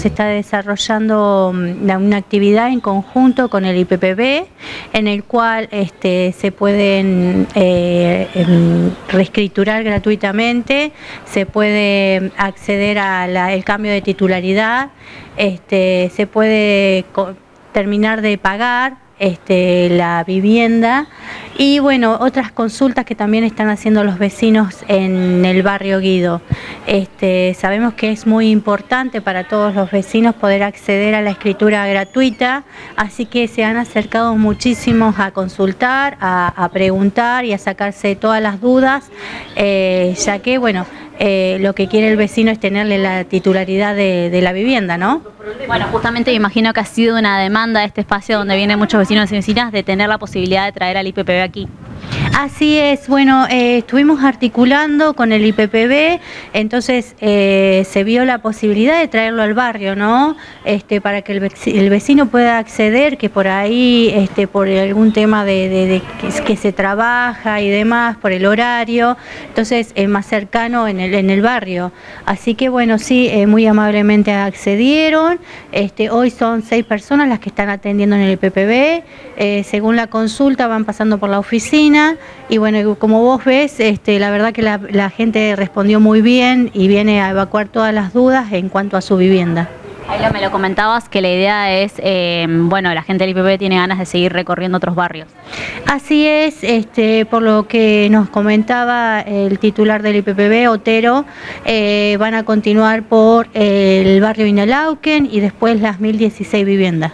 se está desarrollando mm, una actividad en conjunto con el IPPB, en el cual este, se pueden eh, em, reescriturar gratuitamente, se puede acceder al cambio de titularidad, este, se puede terminar de pagar este, la vivienda y bueno, otras consultas que también están haciendo los vecinos en el barrio Guido. Este, sabemos que es muy importante para todos los vecinos poder acceder a la escritura gratuita, así que se han acercado muchísimos a consultar, a, preguntar y a sacarse todas las dudas, eh, ya que bueno, eh, lo que quiere el vecino es tenerle la titularidad de, la vivienda, ¿no? Bueno, justamente imagino que ha sido una demanda de este espacio donde vienen muchos vecinos y vecinas de tener la posibilidad de traer al IPPB aquí. Así es, bueno, eh, estuvimos articulando con el IPPB, entonces eh, se vio la posibilidad de traerlo al barrio, ¿no? Este, para que el vecino pueda acceder, que por ahí, este, por algún tema de, que se trabaja y demás, por el horario, entonces es más cercano en el, en el barrio. Así que bueno, sí, eh, muy amablemente accedieron. Este, hoy son seis personas las que están atendiendo en el IPPB. según la consulta van pasando por la oficina y bueno, como vos ves, este, la verdad que la, gente respondió muy bien y viene a evacuar todas las dudas en cuanto a su vivienda. Ahí me lo comentabas que la idea es, eh, bueno, la gente del IPP tiene ganas de seguir recorriendo otros barrios. Así es, este, por lo que nos comentaba el titular del IPPB, Otero, eh, van a continuar por el barrio Inalauquen y después las 1016 viviendas.